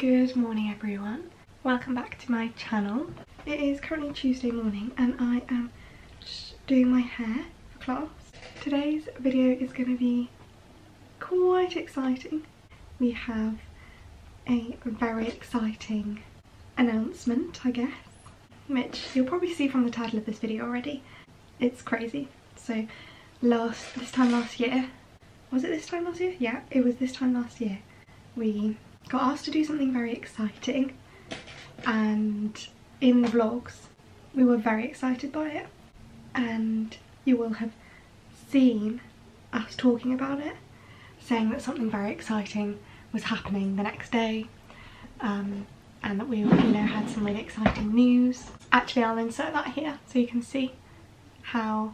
Good morning everyone. Welcome back to my channel. It is currently Tuesday morning and I am just doing my hair for class. Today's video is going to be quite exciting. We have a very exciting announcement I guess which you'll probably see from the title of this video already. It's crazy. So last, this time last year, was it this time last year? Yeah, it was this time last year. We got asked to do something very exciting and in the vlogs we were very excited by it and you will have seen us talking about it saying that something very exciting was happening the next day um, and that we you know had some really exciting news. Actually I'll insert that here so you can see how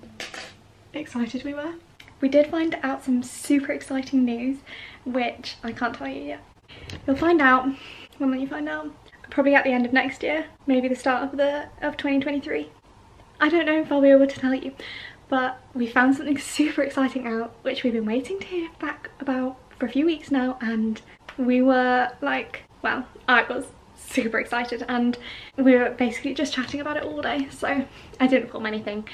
excited we were. We did find out some super exciting news which I can't tell you yet You'll find out when will you find out. Probably at the end of next year, maybe the start of the of 2023. I don't know if I'll be able to tell you, but we found something super exciting out, which we've been waiting to hear back about for a few weeks now, and we were like, well, I was super excited and we were basically just chatting about it all day so I didn't film anything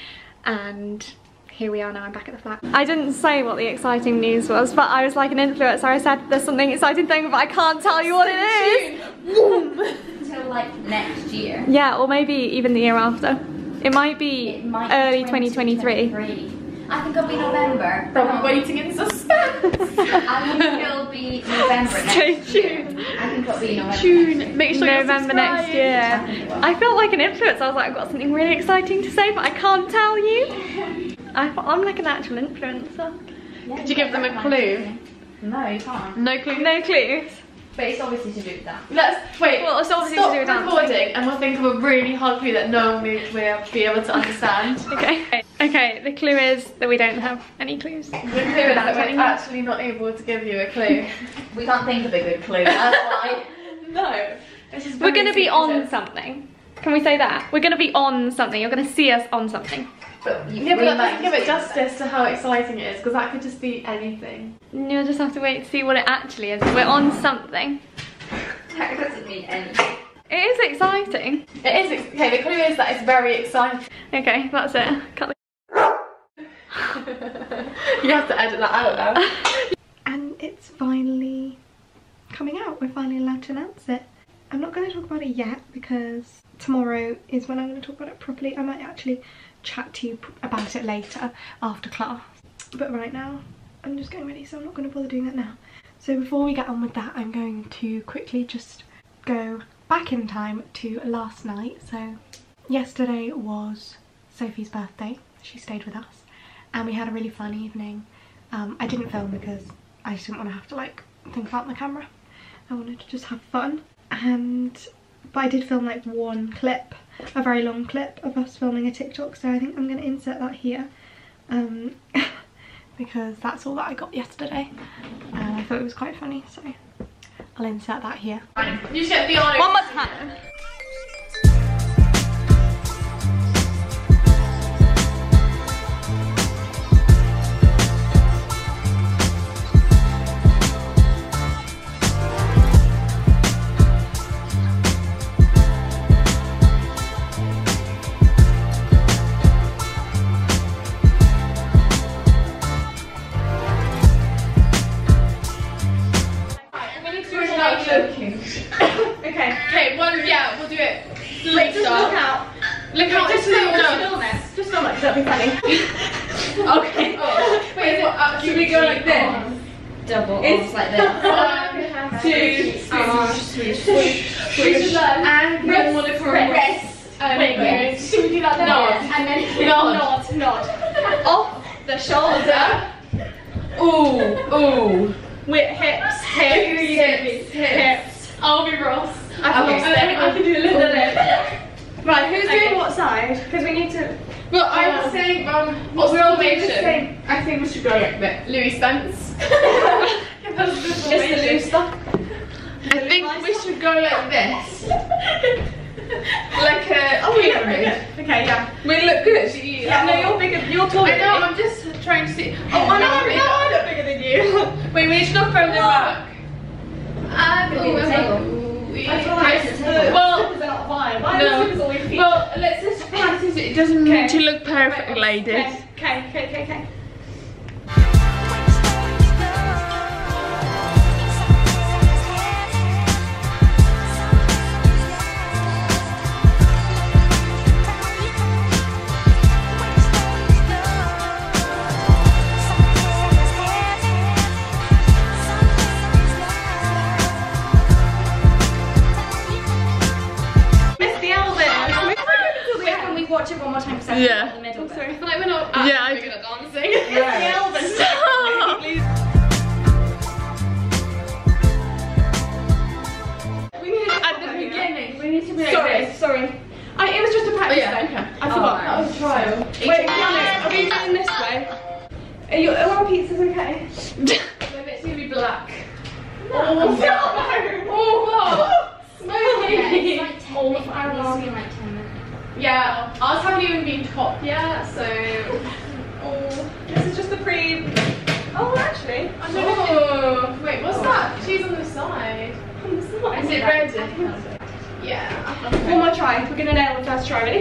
and here we are now, I'm back at the flat. I didn't say what the exciting news was, but I was like an influencer. I said there's something exciting thing, but I can't tell you what it is. Until like next year. Yeah, or maybe even the year after. It might be It might early 2023. 2023. I think it'll be November. I'm waiting in suspense. I think it'll be November Stay next year. tuned. I think it'll be November. Tune. next year. Make sure you're November next year. I think it will. I felt like an influencer. I was like, I've got something really exciting to say, but I can't tell you. I, I'm like an actual influencer. Yeah, Could you give them a clue? No, you can't. No clue. No clues. But it's obviously to do with that. Let's wait. Well, it's obviously stop to do with dancing. recording, and we'll think of a really hard clue that no one will will be able to understand. Okay. Okay, the clue is that we don't have any clues. the clue is that we're actually not able to give you a clue. We can't think of a good clue. That's why. no. This is We're gonna be on something. Can we say that? We're gonna be on something. You're gonna see us on something. But Yeah, but that doesn't give it just justice to how exciting it is, because that could just be anything. You'll just have to wait to see what it actually is. We're on something. That doesn't mean anything. It is exciting. It is okay. The clue is that it's very exciting. Okay, that's it. Cut the you have to edit that out now. and it's finally coming out. We're finally allowed to announce it. I'm not going to talk about it yet because tomorrow is when I'm going to talk about it properly. I might actually chat to you about it later after class. But right now, I'm just getting ready, so I'm not going to bother doing that now. So before we get on with that, I'm going to quickly just go back in time to last night. So yesterday was Sophie's birthday. She stayed with us and we had a really fun evening. Um, I didn't film because I just didn't want to have to like think about my camera. I wanted to just have fun and but I did film like one clip, a very long clip of us filming a TikTok so I think I'm going to insert that here um, because that's all that I got yesterday and I thought it was quite funny so I'll insert that here. You should be on. One more time. Two, three, swoosh, swoosh, and then one across. Press. And Wait, then should we do that then? Nod. And then Nod. Nod, nod. Off the shoulder. Ooh, ooh. With hips, hips, hips, hips. I'll be Ross. I can, so I can do a little bit. Right, who's doing what side? Because we need to. Well, I was Um, saying, um, what's we're the all doing formation? same. I think we should go like that. Louie Spence. It's the loose stuff. I think we should go like this. like a oh, we look good. Okay, yeah. We look good. Yeah, no, you're bigger. You're taller. I know. I'm just trying to see. Oh, I know. No, I look bigger than you. Wait, we should not throw them back. I feel like it's table. Well, Well, let's just practice it. It doesn't need to look perfect, ladies. Okay, okay, okay, okay.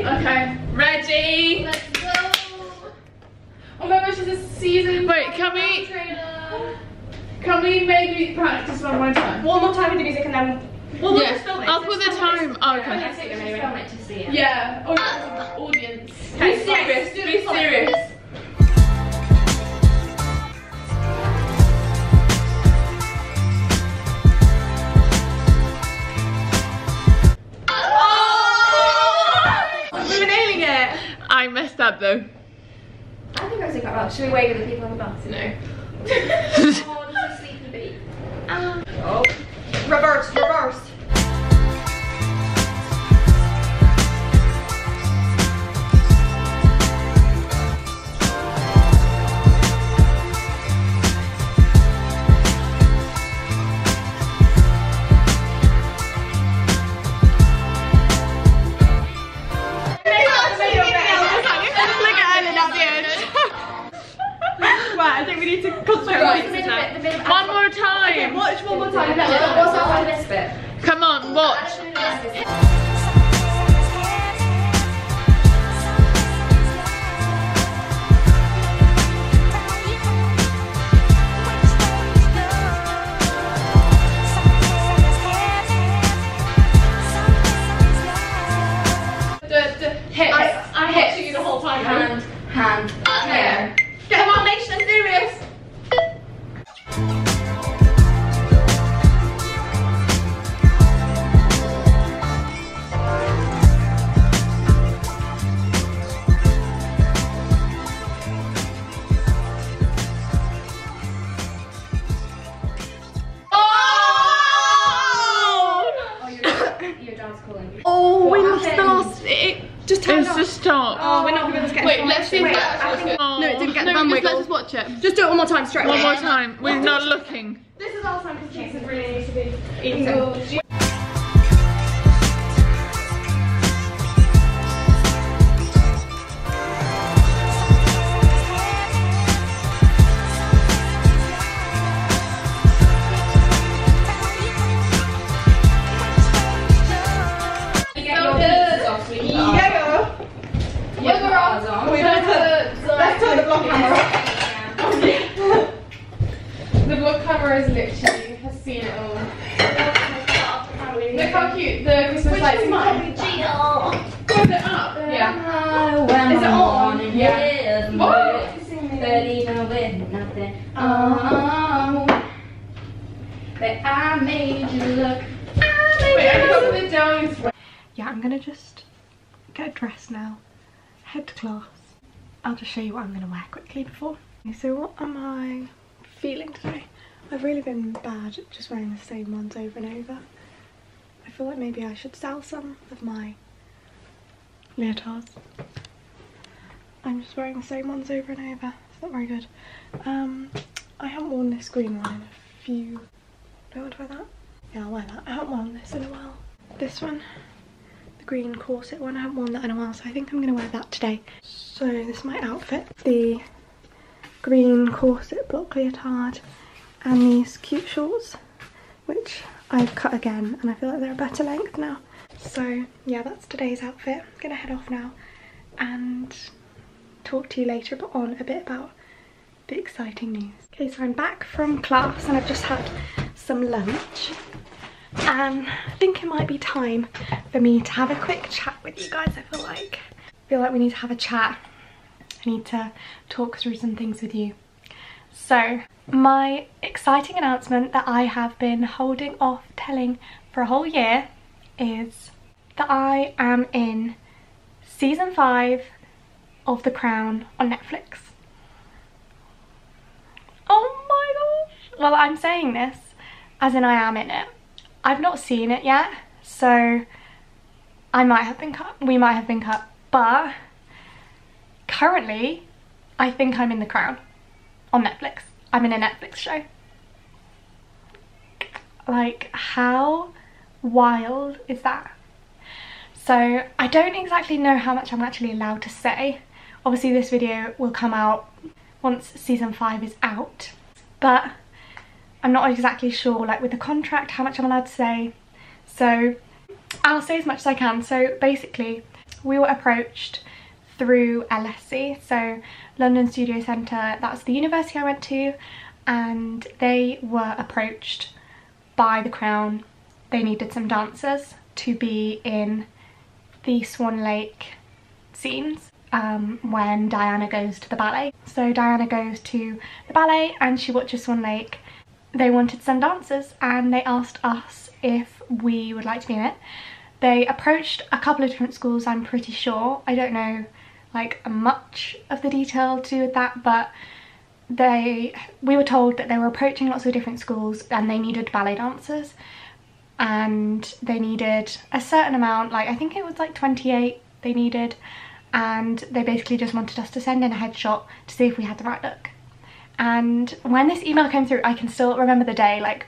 Ready? Okay, ready? Let's go. Oh my gosh, it's a season. Wait, can we? Trailer. Can we maybe practice one more time? One more time with the music and then. Well, we'll Yeah, just film it. I'll Just put the film it. time. Oh, okay. I think we should film it to see it. Yeah. Audience. Okay, be serious. Be serious. I messed up though. I think I was about, should we wave at the people on the bus? No. Oh, this is sleepy beat. Um, Oh. Reverse, reverse. Need to concentrate on Right, this the middle now. the middle One more time. Okay, watch one more time. What's up with this bit? Come on, watch. The, the. I, hips. watching you the whole time. Hand, hand, just turned It's off. the start. Oh, we're not going to get Wait, let's see if Wait, that's oh. No, it didn't get no, the bum wiggle. Let's watch it. Just do it one more time, straight One more time. We're not looking. This is our time because Jesus really needs to be eating. Turn, the vlog camera. The vlog camera is literally has seen it all. Look how cute the Christmas lights are. Put it up. Yeah. When Is it I'm on? on Yeah. with What? But even with nothing, oh, but I made you look. I made Wait, you look. Yeah, I'm gonna just get dressed now, head to class. I'll just show you what I'm gonna wear quickly before. Okay, so what am I feeling today? I've really been bad at just wearing the same ones over and over. I feel like maybe I should sell some of my leotards. I'm just wearing the same ones over and over. It's not very good. Um, I haven't worn this green one in a few... Do I want to wear that? Yeah, I'll wear that. I haven't worn this in a while. This one the green corset one. I haven't worn that in a while, so I think I'm going to wear that today. So this is my outfit. The green corset block leotard and these cute shorts, which I've cut again, and I feel like they're a better length now. So yeah, that's today's outfit. I'm going to head off now and talk to you later but on a bit about the exciting news. Okay, so I'm back from class and I've just had some lunch and I think it might be time for me to have a quick chat with you guys, I feel like. I feel like we need to have a chat. I need to talk through some things with you. So, my exciting announcement that I have been holding off telling for a whole year is that I am in season 5 of The Crown on Netflix. Oh my gosh! Well, I'm saying this as in I am in it. I've not seen it yet, so I might have been cut. We might have been cut, but currently I think I'm in The Crown on Netflix. I'm in a Netflix show. Like, how wild is that? So I don't exactly know how much I'm actually allowed to say. Obviously this video will come out once season 5 is out, but I'm not exactly sure like with the contract how much I'm allowed to say. So I'll say as much as I can. So basically we were approached through LSC, so London Studio Centre, that's the university I went to, and they were approached by the Crown. They needed some dancers to be in the Swan Lake scenes um, when Diana goes to the ballet. So Diana goes to the ballet and she watches Swan Lake. They wanted some dancers and they asked us if we would like to be in it. They approached a couple of different schools, I'm pretty sure. I don't know like much of the detail to do with that, but they we were told that they were approaching lots of different schools and they needed ballet dancers and they needed a certain amount, like I think it was like 28 they needed and they basically just wanted us to send in a headshot to see if we had the right look. And when this email came through, I can still remember the day, like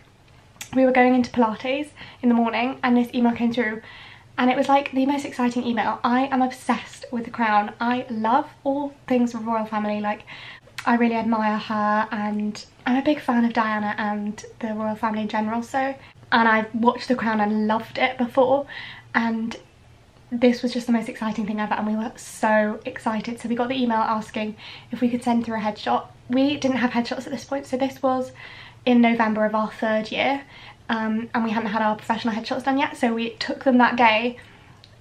we were going into Pilates in the morning and this email came through and it was like the most exciting email. I am obsessed with the crown. I love all things royal family. Like I really admire her and I'm a big fan of Diana and the royal family in general. So, and I've watched The Crown and loved it before and this was just the most exciting thing ever and we were so excited. So we got the email asking if we could send through a headshot. We didn't have headshots at this point. So this was in November of our third year um, and we hadn't had our professional headshots done yet so we took them that day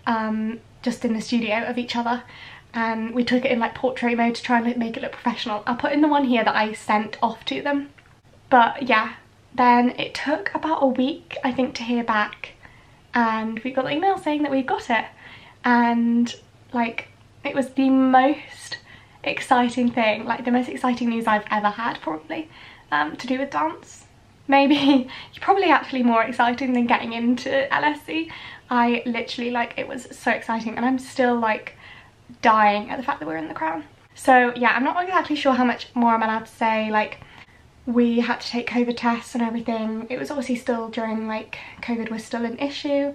um, just in the studio of each other and we took it in like portrait mode to try and make it look professional. I'll put in the one here that I sent off to them but yeah then it took about a week I think to hear back and we got an email saying that we got it and like it was the most exciting thing like the most exciting news I've ever had probably um, to do with dance maybe probably actually more exciting than getting into LSC. I literally like it was so exciting and I'm still like dying at the fact that we're in the crown. So yeah, I'm not exactly sure how much more I'm allowed to say. Like we had to take COVID tests and everything. It was obviously still during like COVID was still an issue.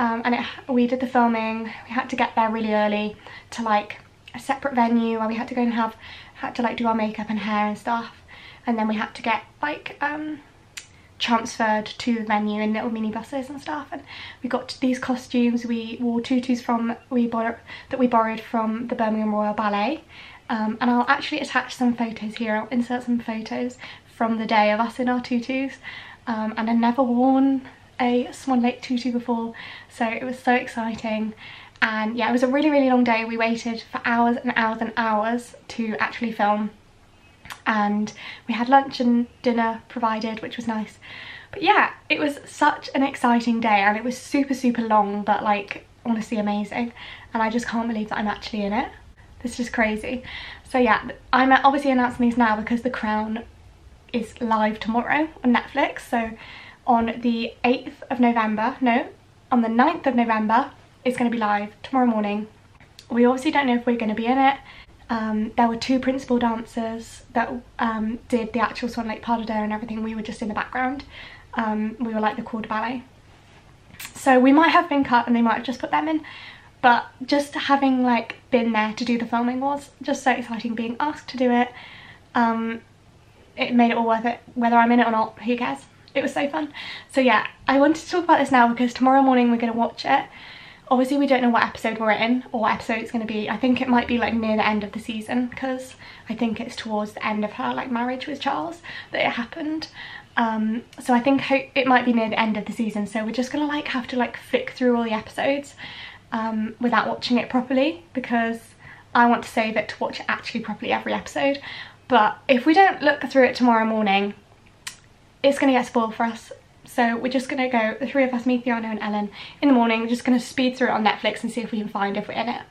Um, and it, we did the filming. We had to get there really early to like a separate venue where we had to go and have, had to like do our makeup and hair and stuff. And then we had to get like um, transferred to the venue in little minibuses and stuff. And we got these costumes we wore tutus from we bought that we borrowed from the Birmingham Royal Ballet. Um, and I'll actually attach some photos here. I'll insert some photos from the day of us in our tutus. Um, and I'd never worn a Swan Lake tutu before so it was so exciting. And yeah it was a really really long day. We waited for hours and hours and hours to actually film. And we had lunch and dinner provided which was nice. But yeah it was such an exciting day and it was super super long but like honestly amazing. And I just can't believe that I'm actually in it. This is crazy. So yeah I'm obviously announcing these now because The Crown is live tomorrow on Netflix so on the 8th of November no on the 9th of November it's going to be live tomorrow morning we obviously don't know if we're going to be in it um, there were two principal dancers that um, did the actual Swan Lake Deux and everything. We were just in the background. Um, we were like the corps de ballet. So we might have been cut and they might have just put them in. But just having like been there to do the filming was just so exciting being asked to do it. Um, it made it all worth it. Whether I'm in it or not, who cares? It was so fun. So yeah, I wanted to talk about this now because tomorrow morning we're going to watch it obviously we don't know what episode we're in or what episode it's going to be. I think it might be like near the end of the season because I think it's towards the end of her like marriage with Charles that it happened. Um, so I think it might be near the end of the season. So we're just gonna like have to like flick through all the episodes um, without watching it properly because I want to save it to watch it actually properly every episode. But if we don't look through it tomorrow morning, it's gonna get spoiled for us. So we're just gonna go, the three of us, me, Fiona and Ellen, in the morning, we're just gonna speed through it on Netflix and see if we can find if we're in it.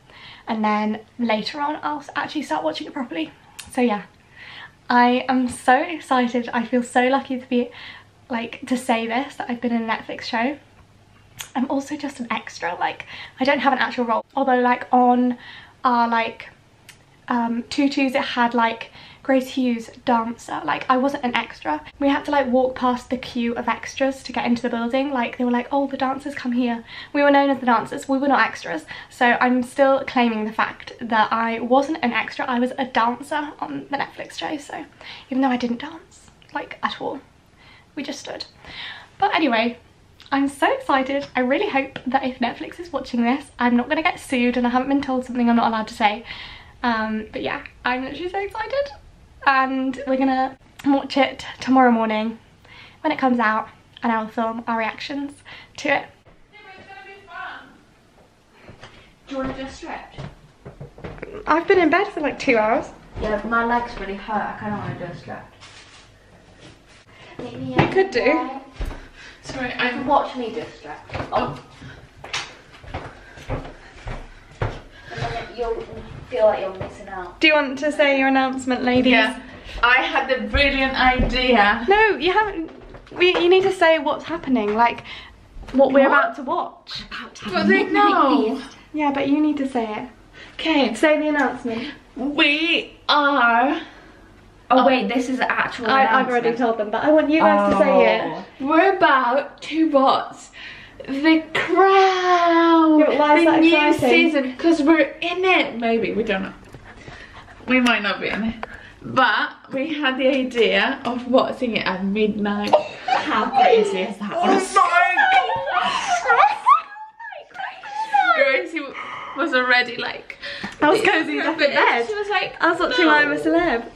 And then later on, I'll actually start watching it properly. So yeah, I am so excited. I feel so lucky to be, like, to say this, that I've been in a Netflix show. I'm also just an extra, like, I don't have an actual role. Although, like, on our, like, um, tutus, it had, like, Grace Hughes dancer. Like I wasn't an extra. We had to like walk past the queue of extras to get into the building. Like they were like, oh, the dancers come here. We were known as the dancers. We were not extras. So I'm still claiming the fact that I wasn't an extra. I was a dancer on the Netflix show. So even though I didn't dance like at all, we just stood. But anyway, I'm so excited. I really hope that if Netflix is watching this, I'm not going to get sued and I haven't been told something I'm not allowed to say. Um, but yeah, I'm literally so excited and we're gonna watch it tomorrow morning when it comes out and I'll film our reactions to it. Do you want to just stretch? I've been in bed for like two hours. Yeah, my legs really hurt. I kind of want to do a stretch. You could do. Sorry, I can watch me do a stretch. Oh. you'll feel like you're missing out. Do you want to say your announcement, ladies? Yeah. I had the brilliant idea. No, you haven't. We, you need to say what's happening, like what we're about to watch. About to But they know. Yeah, but you need to say it. Okay. Say the announcement. We are. Oh, wait, this is actual. I, have already told them, but I want you guys oh. to say it. Oh. We're about to watch the crown. why the new season because we're in it. Maybe we don't know. We might not be in it. But we had the idea of watching it at midnight. How crazy is that? Oh my oh Gracie was already like. I was cozy up in bed. She was like, I was watching no. I'm a Celeb.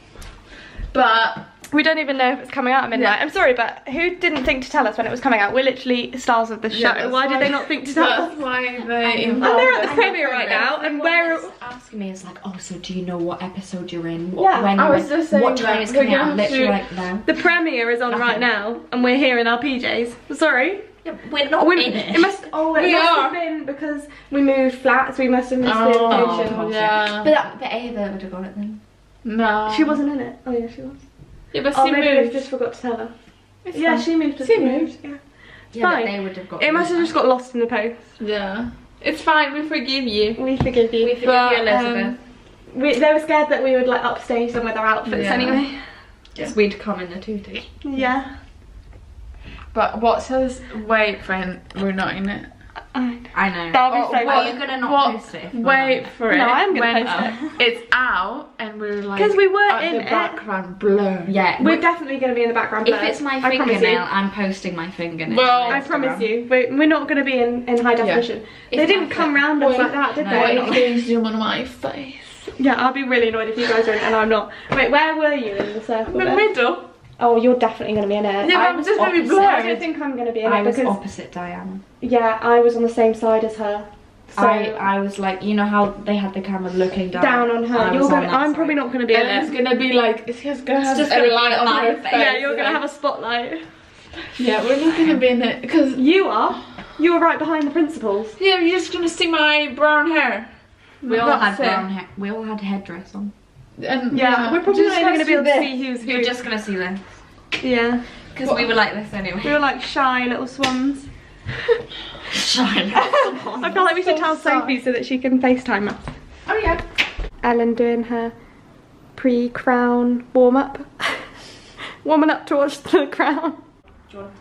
But we don't even know if it's coming out at midnight. Yeah. I'm sorry, but who didn't think to tell us when it was coming out? We're literally stars of the show. Yeah, why, why, did they not think to tell that's us? That's why they And they're at the premiere right now, and where... asking me is like, oh, so do you know what episode you're in? What, yeah, when I was just saying What time it's coming out? Literally right now. The premiere is on Nothing. right now, and we're here in our PJs. Sorry. Yeah, we're not we, in it. It must. Oh, it we must are. have been because we moved flats. We must have missed oh, the occasion. Oh, yeah. But, that, but Ava would have got it then. No. She wasn't in it. Oh yeah, she was. Yeah, but oh, she maybe moved. just forgot to tell her. It's yeah, fine. she moved. She moved. Yeah. It's yeah, fine. they would have got. It must have just got lost in the post. Yeah. It's fine. We forgive you. We forgive you. We forgive but, you, Elizabeth. Um, we, they were scared that we would like upstage them with our outfits yeah. anyway. Because yeah. we'd come in the tutu. Yeah. But what says wait friend we're not in it? I know. I know. That'll be oh, so Are you gonna not what, post it? Wait for it. No, I'm gonna post it. It's out and we're like because we were oh, in the background blur. Yeah, we're, we're, definitely gonna be in the background. Blur. If it's my fingernail, I'm posting my fingernail. Well, I promise you, we're, we're not gonna be in in high definition. Yeah. They didn't come round us like that, did no, they? Please zoom on my face. Yeah, I'll be really annoyed if you guys are in and I'm not. Wait, where were you in the circle? In the middle. Oh, you're definitely going to be in it. Yeah, I am just going to be blurred. I don't think I'm going to be in I it was because opposite Diana. Yeah, I was on the same side as her. So I I was like, you know how they had the camera looking down, down on her. You're gonna, I'm side. probably not going to be in it. It's going to be like it's just going to have a light on my face. Yeah, you're going to have a spotlight. Yeah, we're not going to be in it because you are. You were right behind the principals. Yeah, you're just going to see my brown hair. We all had brown hair. We all had headdress on. And yeah, yeah we're probably not going to be able to see who's who. You're just going to see them. Yeah. Because we were like this anyway. We were like shy little swans. shy little swans. I feel like we should tell Sophie so that she can FaceTime us. Oh yeah. Ellen doing her pre-crown warm-up. Warming up to watch the crown.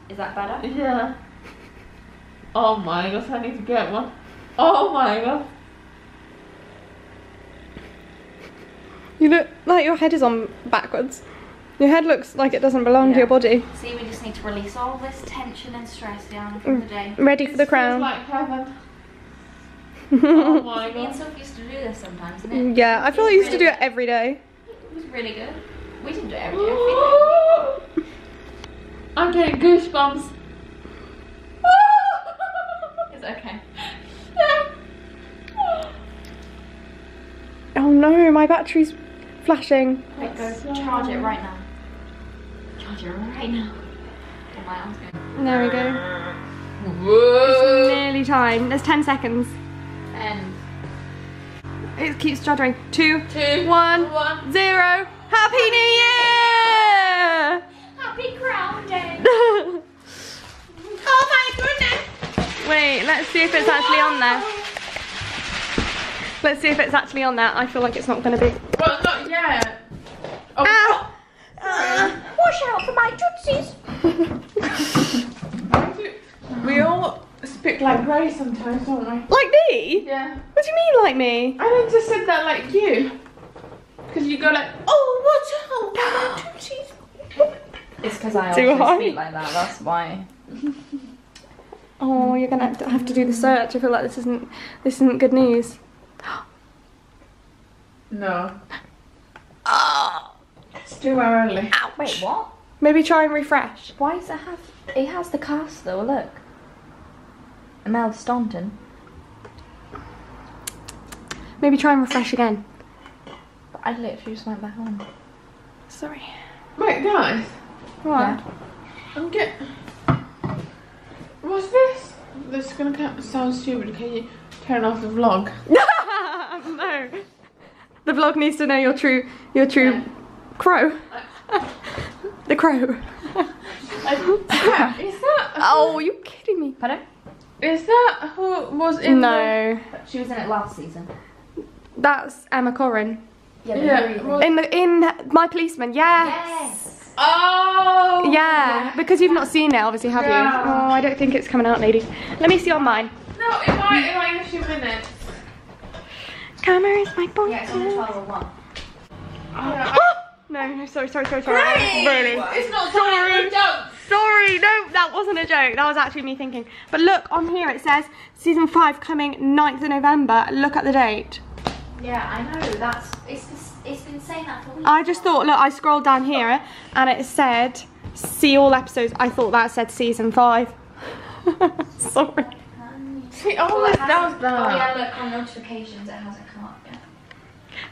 Is that better? Yeah. Oh my gosh, I need to get one. Oh my god. You look like your head is on backwards. Your head looks like it doesn't belong yeah. to your body. See, we just need to release all this tension and stress, Diana, from mm. the day. Ready for the crown. like heaven. Oh my Me and god. Sophie used to do this sometimes, didn't it? Yeah, I feel like I used to do it every day. It was really good. We didn't do it every day. I feel I'm getting goosebumps. like It's okay. Oh no, my battery's flashing. Quick, go charge it right now. Charge it right now. Oh, my arm's going. There we go. Whoa. Nearly time. There's 10 seconds. And It keeps stuttering. Two, Two, one, one. zero. Happy New Year! happy crown day. oh my goodness! Wait, let's see if it's actually on there. Let's see if it's actually on there. I feel like it's not going to be. Well, not yet. Oh, Ow! Uh, watch out for my tootsies. we all speak like Ray sometimes, don't we? Like me? Yeah. What do you mean, like me? I then just said that like you. Because you go like, oh, what's up? My tootsies. It's because I Do also I? speak like that. That's why. Oh, you're gonna have to, have to do the search. I feel like this isn't this isn't good news. No. Oh. It's too early. Wait, what? Maybe try and refresh. Why does it have? It has the cast though. Look. Imelda Staunton. Maybe try and refresh again. But I literally just went back on. Sorry. Wait, guys. What? I'm get. What's this? This is gonna sound stupid. Can you turn off the vlog? no. The vlog needs to know your true your true crow. the crow. Yeah, is that? Oh, are you kidding me? Pardon? Is that who was in? No. She was in it last season. That's Emma Corrin. Yeah. Yeah. In the in My Policeman, yes. Yes. oh. Yeah, because you've not seen it, obviously, have Yeah. you? Oh, I don't think it's coming out, lady. Let me see on mine. No, it might. It might in a few minutes. Camera is my boy. Yeah, it's on the 1201. Yeah. no, no, sorry, sorry, sorry, sorry. Really? It's not sorry. Don't. Sorry, no, that wasn't a joke. That was actually me thinking. But look, on here it says season 5 coming 9th of November. Look at the date. Yeah, I know. That's it's it's been saying that for weeks. I just thought, look, I scrolled down here and it said see all episodes. I thought that said season 5. Sorry. See, all Well, it this hasn't- Oh yeah, that. look on notifications. It hasn't come up yet.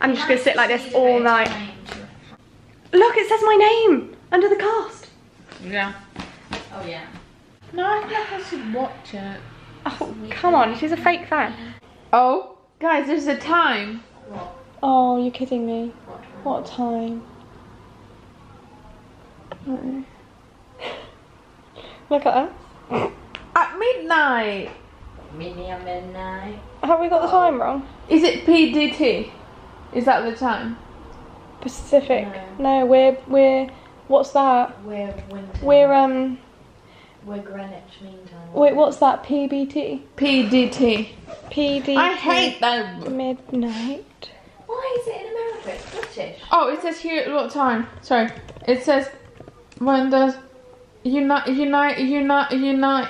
I'm just going to sit like this all night. Look, it says my name under the cast. Yeah. Oh yeah. No, I feel like I should watch it. Oh, come on, she's a fake fan. Oh, guys, there's a time. What? Oh, you're kidding me. What? What time? Oh. Look at us. At midnight. Medium midnight. Have we got the time wrong? Is it PDT? Is that the time? Pacific. No, we're we're what's that? We're winter. We're um We're Greenwich Mean Time. wait, what's that? PBT? PDT. PD. I hate that. midnight. Why is it in America? It's British. Oh, it says here what time? Sorry. It says when does unite, unite, unite, unite.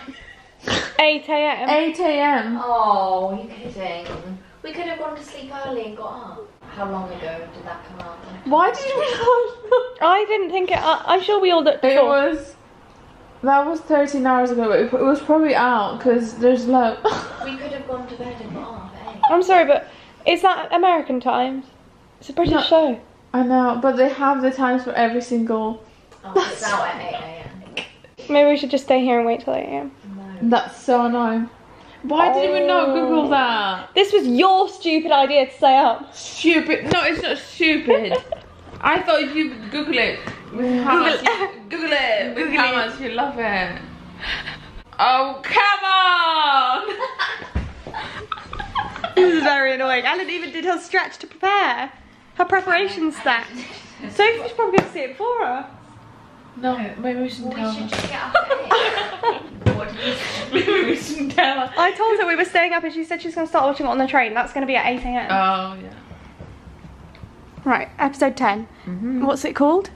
8 a.m. 8 a.m. Oh, you're kidding. We could have gone to sleep early and got up. How long ago did that come out? Why did we not? I didn't think it. I, I'm sure we all looked It before. was. That was 13 hours ago, but it it was probably out because there's low. We could have gone to bed and got up at. Eh? I'm sorry, but is that American times? It's a British No. show. I know, but they have the times for every single. Oh, it's out at 8 a.m. Maybe we should just stay here and wait till 8 a.m. No. That's so annoying. Why did we not Google oh. that? This was your stupid idea to stay up. Stupid. No, it's not stupid. I thought you Google it. With how Google much you, Google it. With Google how it. much you love it. Oh come on! This is very annoying. Ellen even did her stretch to prepare. Her preparation stacked. Sophie's probably going to see it for her. No, maybe we shouldn't Well, tell we should her. just get up at 8. what did you say? Maybe we shouldn't tell her. I told her we were staying up and she said she's going to start watching it on the train. That's going to be at 8 a.m. Oh yeah. right, episode 10. Mm-hmm. What's it called?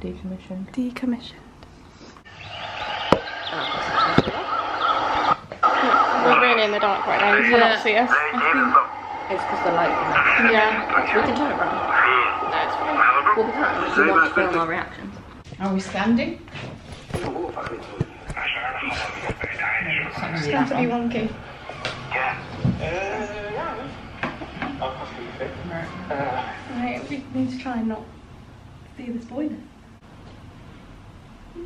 Decommissioned. Decommissioned. We're really in the dark right now. You cannot Yeah. see us. It's because the light. Yeah. We can turn it round. No, it's fine. Well, we can't if you want to film our reactions. Are we standing? It's going to be wonky. Right, we need to try and not see the spoilers.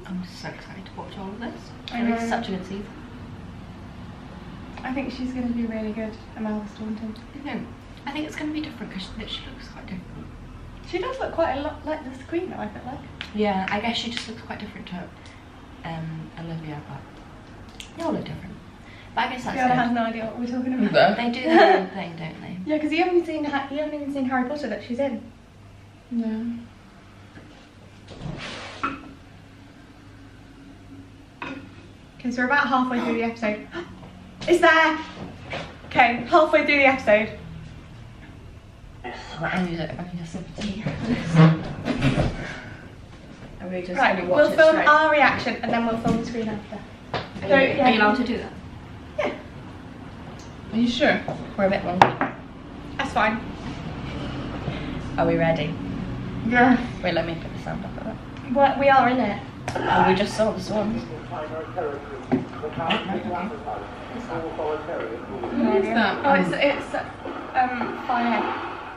I'm so excited to watch all of this. I It makes such a good season. I think she's going to be really good, Amanda Staunton. I think, I think it's going to be different because she, looks quite different. She does look quite a lot like the Queen, though, I feel like. Yeah, I guess she just looks quite different to um, Olivia, but they all look different. But I guess that's Fiona has good. no idea what we're talking about. No. They do their own thing, don't they? Yeah, because you haven't seen you haven't even seen Harry Potter that she's in. No. Okay, so we're about halfway through the episode. Is there. Okay, halfway through the episode. I need a, I need a sip of tea. Are we just Right, gonna watch we'll it film straight? our reaction and then we'll film the screen after. Are So, you, yeah. are you allowed to do that? Yeah, Are you sure? We're a bit long. that's fine. Are we ready? Yeah. Wait, let me put the sound up a bit. Well, we are in it. Oh, we just saw the swans. Who is that? Oh, it's it's um Firehead,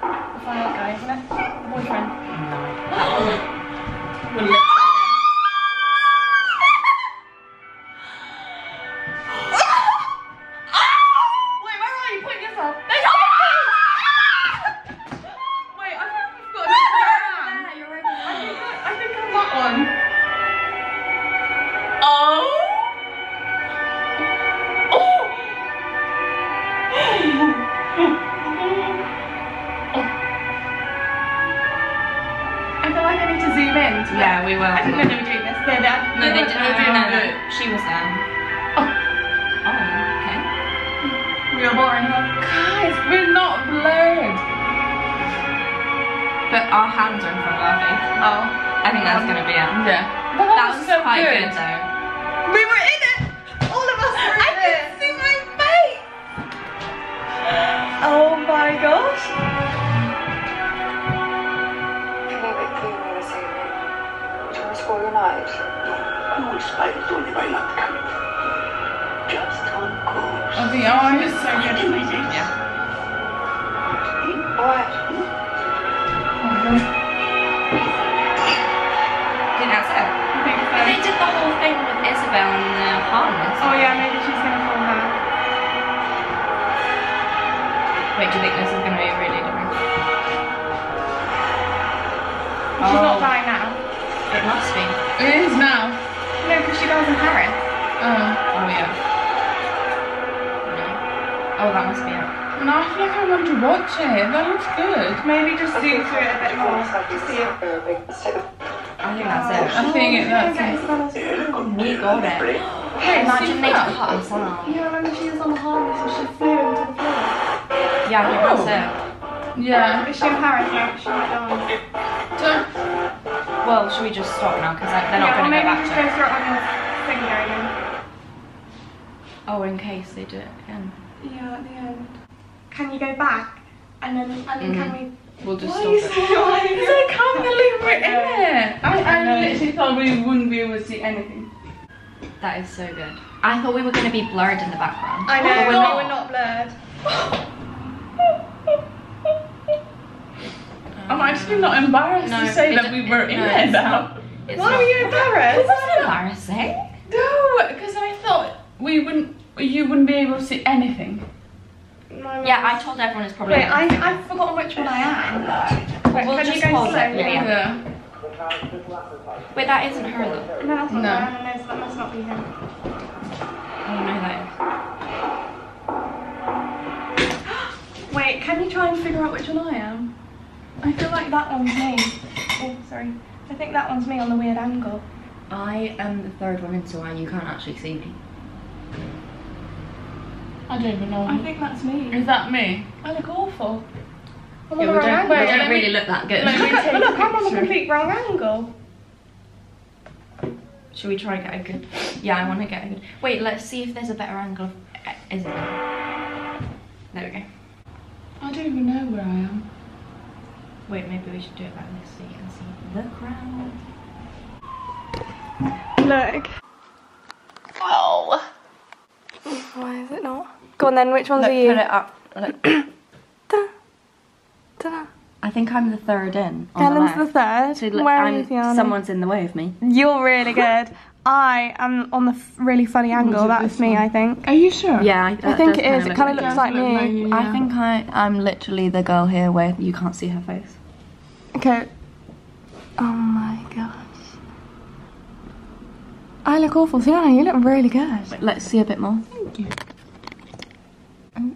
the Firehead guy, isn't it? Boyfriend. Literally Oh. I think that's gonna be it. Yeah. But That was so quite good. good, though. We were in it! All of us were in I it! can see my face. Oh my gosh! for your night. No spiders only by not coming. Just on course. Oh, the eyes so good. Yeah. Think harness. Oh yeah, maybe she's gonna fall now. Wait, do you think this is gonna be really different? She's not Oh. dying now. It must be. It is now. No, because she dies in Paris. Oh. Oh yeah. No. Oh, that must be it. And I feel like I want to watch it. That looks good. Maybe just zoom through it a bit more to see it. I think that's it. I think it, that's it. Isabella's- We got it. Hey, Imagine they see cut us out. You remember she was on the harness and she flew into the floor? Yeah, I think Oh. that's it. Yeah. Is she in Paris now? She might die. So, Well, should we just stop now? Because they're not yeah, going to maybe go back just to go it. through it on your finger again. Oh, in case they do it again. Yeah, at the end. Can you go back? And then, and then can mm. we... we'll just Why stop are you it. so Because I can't believe we're in it. I, I I literally thought we wouldn't be able to see anything. That is so good. I thought we were going to be blurred in the background. I know, But we we're not. were not blurred. I'm actually not embarrassed No, to say that we were in no, it now. It's Why not. were you embarrassed? That's embarrassing. No, because I thought we wouldn't, you wouldn't be able to see anything. Yeah, I told everyone it's probably. Wait, I, I've forgotten which one I am. Wait, We'll can just you go pause it, slowly? yeah. Yeah. Wait, that isn't her though. No, that's not No. Diana, no, so that must not be him. Oh no, that is. Wait, can you try and figure out which one I am? I feel like that one's me. Oh, sorry. I think that one's me on the weird angle. I am the third one in, so I you can't actually see me. I don't even know. I think that's me. Is that me? I look awful. I'm Yeah, on we the wrong don't, angle. we don't really look that good. let Look, at, take look, a I'm on the complete wrong angle. Should we try and get a good? Yeah, I want to get a good. Wait, let's see if there's a better angle of eh, Is it? There we go. I don't even know where I am. Wait, maybe we should do it like this so you can see the crown. Look. Oh. Why is it not? Go on then, which ones Look, are you? put it up. Look. Ta- ta-da. I think I'm the third in. On Helen's the, the third. So look, Where I'm- you, Fiona? Someone's in the way of me. You're really good. I am on the really funny angle. it That's me, one? I think. Are you sure? Yeah, I, I think it is. kinda It kind of looks like like Does look me. you, I think I, I'm literally the girl here where you can't see her face. Okay. Oh my gosh. I look awful. Fiona, you look really good. But let's see a bit more. Thank you. Oh,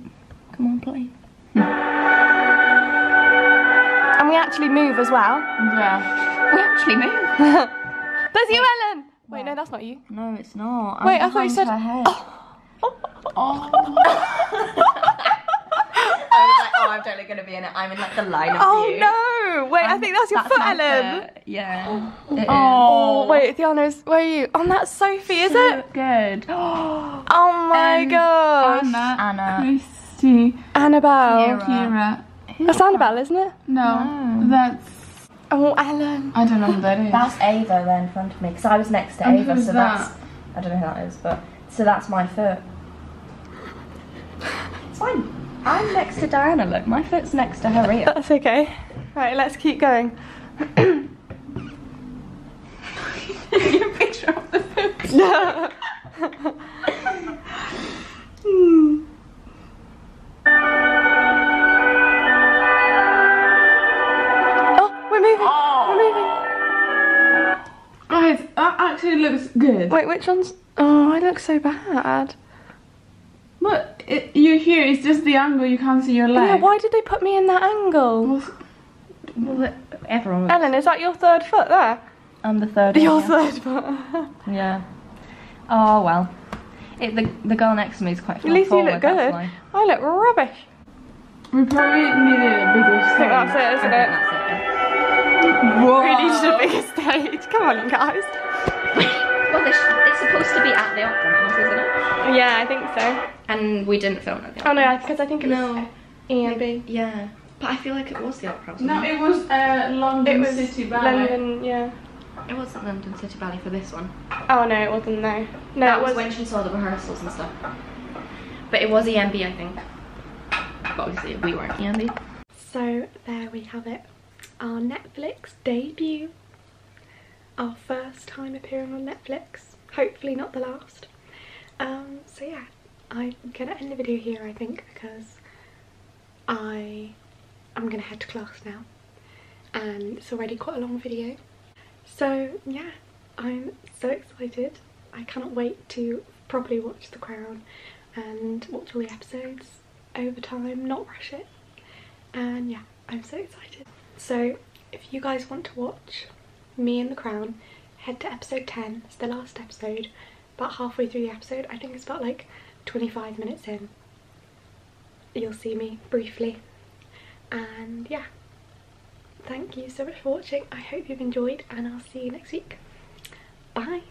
come on, play. And we actually move as well. Yeah. We actually move. There's you, Ellen! Wait, no, that's not you. No, it's not. I'm Wait, I thought you said- her head. Oh. I was like, oh, I'm totally gonna be in it. I'm in like the line of Oh view. no! Wait, I think that's your foot, my Ellen. foot. Yeah. it is. Oh, wait, Theana's, where are you? Oh, that's Sophie, is it? Good. Oh my Um, gosh. Anna. Anna. Christy. Annabelle. Kiera. Kira. That's Annabelle, isn't it? No, that's. Oh, Ellen. I don't know who that is. That's Ava there in front of me because I was next to And Ava, so that? that's I don't know who that is, but so that's my foot. It's fine. I'm next to Diana. Look, my foot's next to her ear. That's okay. Right, let's keep going. Your picture of the foot. Hmm. Actually looks good. Wait, which one's? Oh, I look so bad. But it, you're here, it's just the angle, you can't see your leg. Yeah, why did they put me in that angle? Well, Well, everyone. Was, Ellen, is that your third foot there? I'm the third. Your one, third foot. yeah. yeah. Oh well. It, the the girl next to me is quite At least you look good. why. I look rubbish. We probably needed a bigger I think stage. that's it, isn't it? that's it. yeah. Whoa. We needed a bigger stage. Come on, guys. Well, they it's supposed to be at the opera house, isn't it? Yeah, I think so. And we didn't film it. the Oh no, because I think it was No. And B. Yeah. But I feel like it was the opera house. No, wasn't it was uh, London It was City Ballet. London, yeah. it wasn't London City Ballet for this one. Oh no, it wasn't. there. no, that it was was. when she saw the rehearsals and stuff. But it was ENB, I think. But obviously we weren't ENB. So there we have it. Our Netflix debut. Our first time appearing on Netflix. Hopefully not the last. Um, so yeah, I'm gonna end the video here I think because I I'm gonna head to class now and it's already quite a long video. So yeah, I'm so excited. I cannot wait to properly watch The Crown and watch all the episodes over time, not rush it. And yeah, I'm so excited. So if you guys want to watch me and The Crown, head to episode 10. It's the last episode. About halfway through the episode, I think it's about like 25 minutes in. You'll see me briefly. And yeah, thank you so much for watching. I hope you've enjoyed and I'll see you next week. Bye.